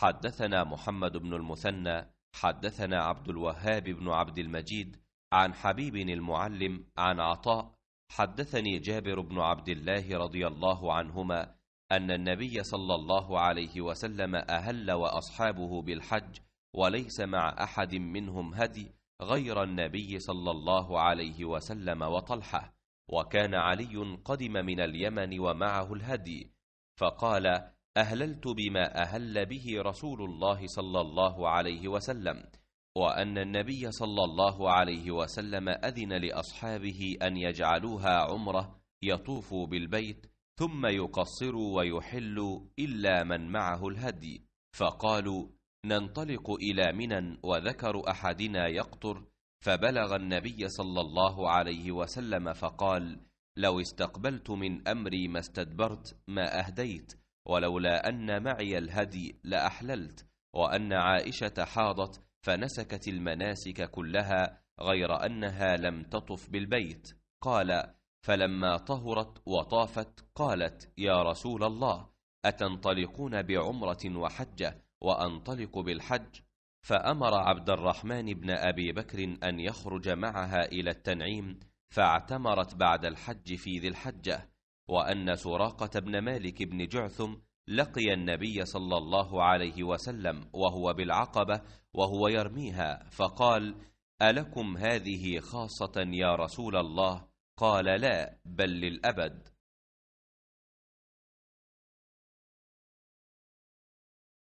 حدثنا محمد بن المثنى حدثنا عبد الوهاب بن عبد المجيد عن حبيب المعلم عن عطاء حدثني جابر بن عبد الله رضي الله عنهما أن النبي صلى الله عليه وسلم أهل وأصحابه بالحج وليس مع أحد منهم هدي غير النبي صلى الله عليه وسلم وطلحة وكان علي قدم من اليمن ومعه الهدي فقال أهللت بما أهل به رسول الله صلى الله عليه وسلم وأن النبي صلى الله عليه وسلم أذن لأصحابه أن يجعلوها عمرة يطوفوا بالبيت ثم يقصروا ويحلوا إلا من معه الهدي. فقالوا ننطلق إلى منى وذكر أحدنا يقطر. فبلغ النبي صلى الله عليه وسلم فقال لو استقبلت من أمري ما استدبرت ما أهديت ولولا أن معي الهدي لأحللت وأن عائشة حاضت فنسكت المناسك كلها غير أنها لم تطف بالبيت. قال فلما طهرت وطافت قالت يا رسول الله أتنطلقون بعمرة وحجة وأنطلق بالحج؟ فأمر عبد الرحمن بن أبي بكر أن يخرج معها إلى التنعيم فاعتمرت بعد الحج في ذي الحجة. وأن سراقة بن مالك بن جعثم لقي النبي صلى الله عليه وسلم وهو بالعقبة وهو يرميها فقال ألكم هذه خاصة يا رسول الله؟ قال لا بل للأبد.